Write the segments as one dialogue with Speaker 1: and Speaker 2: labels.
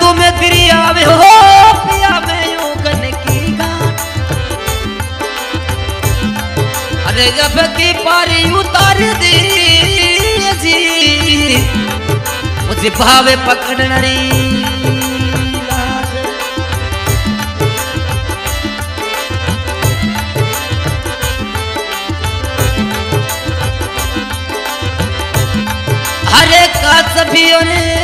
Speaker 1: तुम्हें क्रिया में हो अरे की पारी उतार दी जी। भावे पकड़नी हरे पियोने रणू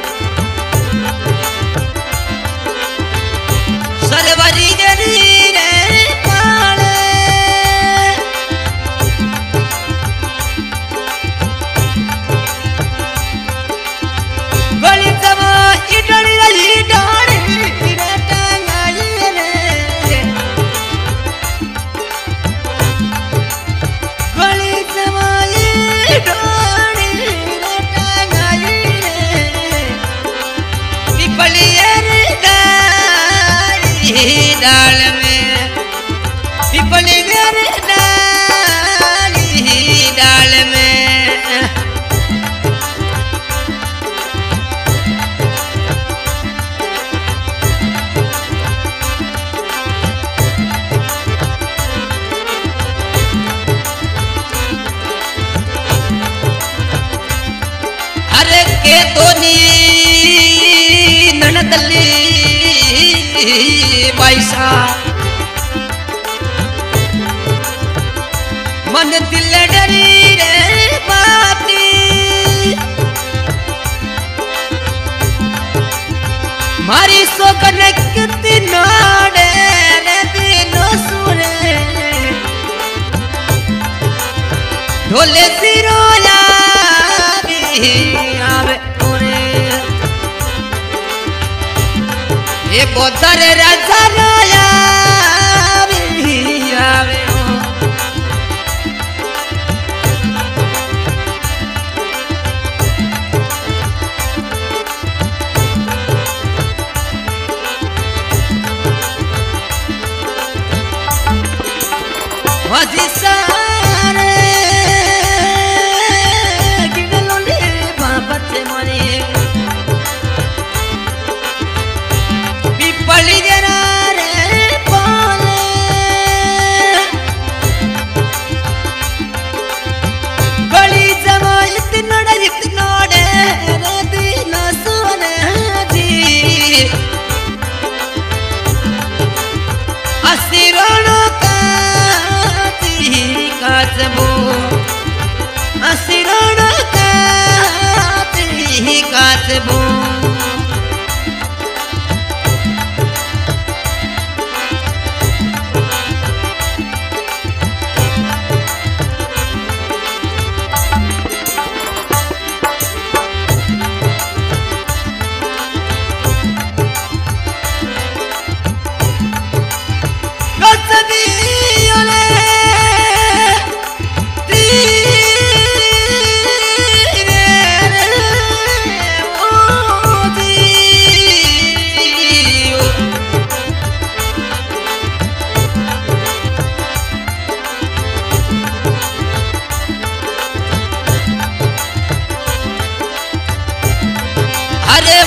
Speaker 1: डाल में पिपली घर डाली डाल में। अरे के तो नी ननदली दी पैसा। मन दिल डरी रे बाती। मारी सो कनेक्ट बोतर राजा रोया भी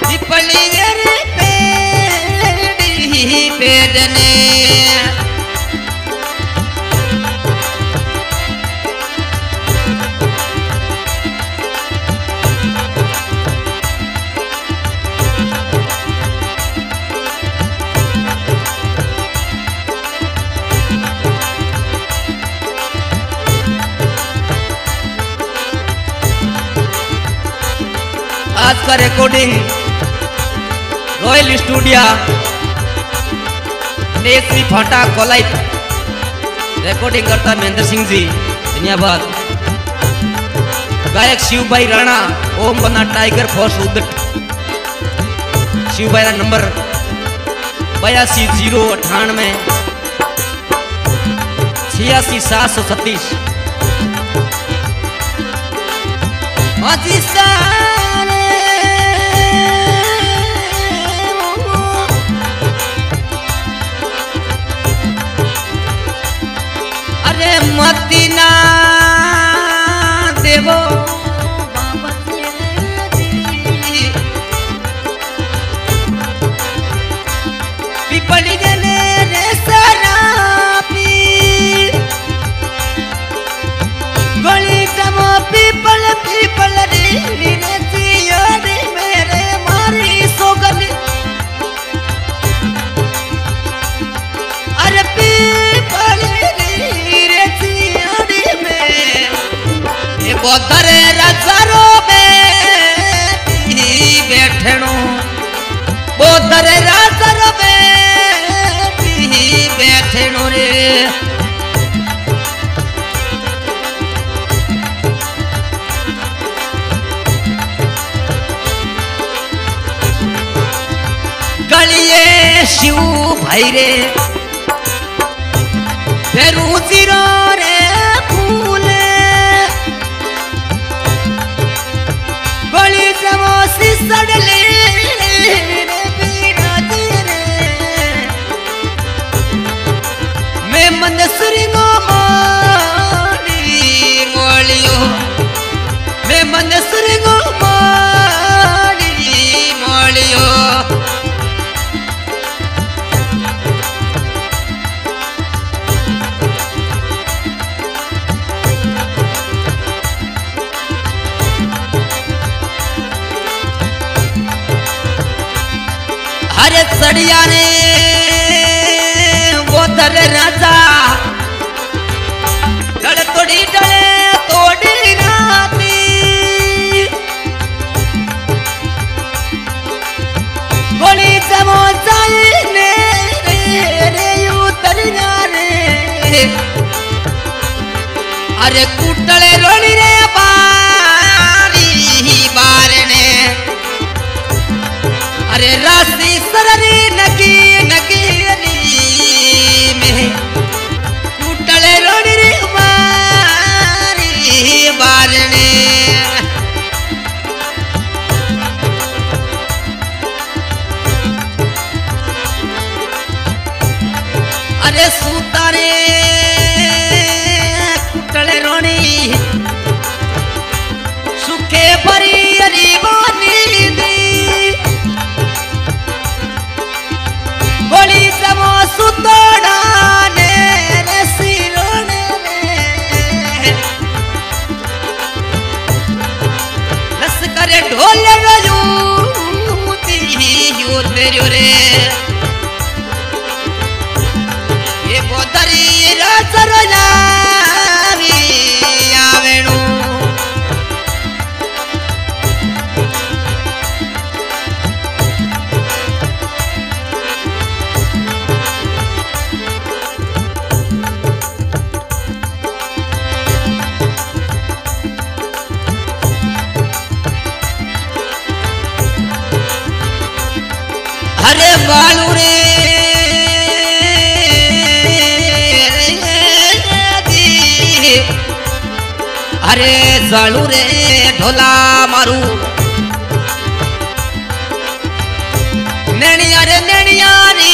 Speaker 1: पिपलियर पेड़ ही पेड़ ने स्टूडियो नेत्री फाटा कोलाई रिकॉर्डिंग करता महेंद्र सिंह जी, धन्यवाद। गायक शिव भाई राणा, ओम बना टाइगर फोर्स उदट शिव भाई का नंबर बयासी ज़ीरो अठानवे छियासी सात सौ छत्तीस। भाई रे फेरू ज़ीरो रे फूल बड़ी समोसी सड़ले मैं मन सुरी அடியானே अरे राशि सररी नकी जाणू रे ढोला मारू नैणिया रे नैणिया रे